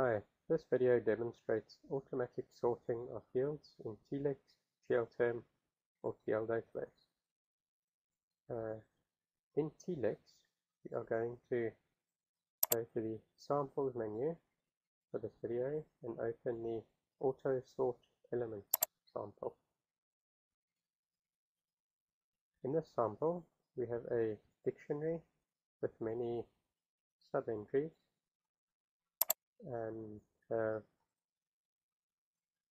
Hi, this video demonstrates automatic sorting of fields in TLex, tlTerm, or tlDatabase. Uh, in TLex, we are going to go to the samples menu for this video and open the auto sort elements sample. In this sample, we have a dictionary with many sub-entries and uh,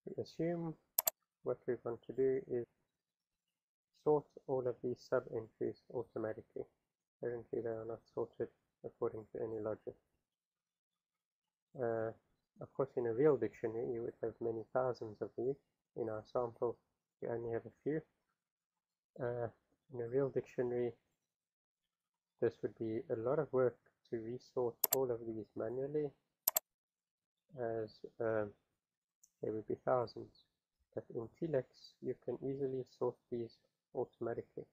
we assume what we want to do is sort all of these sub-entries automatically. Currently they are not sorted according to any logic. Uh, of course in a real dictionary you would have many thousands of these. In our sample we only have a few. Uh, in a real dictionary this would be a lot of work to resort all of these manually as um, there would be thousands. But in TLex, you can easily sort these automatically.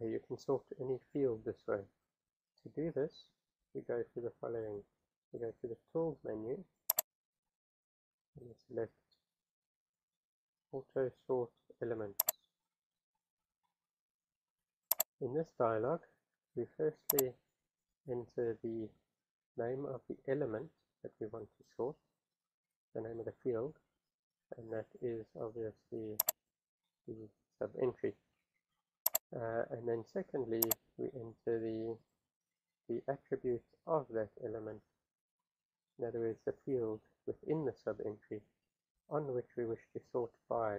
You can sort any field this way. To do this, we go to the following. We go to the Tools menu and select Auto Sort Elements. In this dialog, we firstly enter the name of the element that we want to sort, the name of the field, and that is obviously the sub-entry. Uh, and then secondly, we enter the, the attribute of that element, in other words, the field within the sub-entry on which we wish to sort by,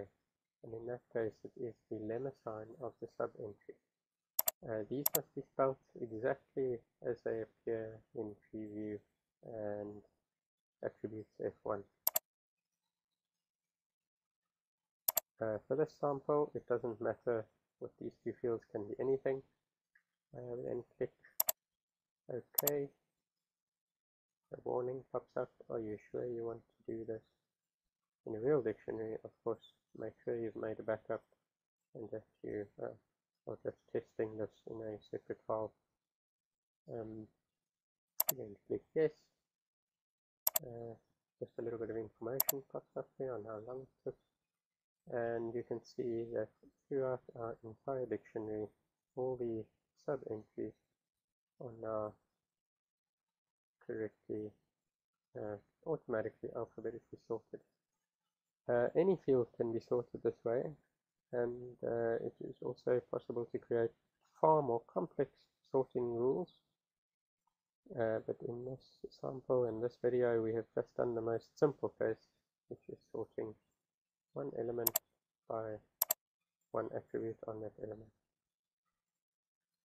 and in that case it is the lemma sign of the sub-entry. Uh, these must be spelled exactly as they appear in attributes F1. Uh, for this sample, it doesn't matter what these two fields can be anything. I will then click OK. A warning pops up. Are you sure you want to do this? In a real dictionary, of course, make sure you've made a backup and that you uh, or just testing this in a separate file. Um, to click yes. Uh, just a little bit of information pops up here on our it took. And you can see that throughout our entire dictionary, all the sub-entries are now correctly, uh, automatically alphabetically sorted. Uh, any field can be sorted this way, and uh, it is also possible to create far more complex sorting rules uh, but in this sample in this video we have just done the most simple case which is sorting one element by one attribute on that element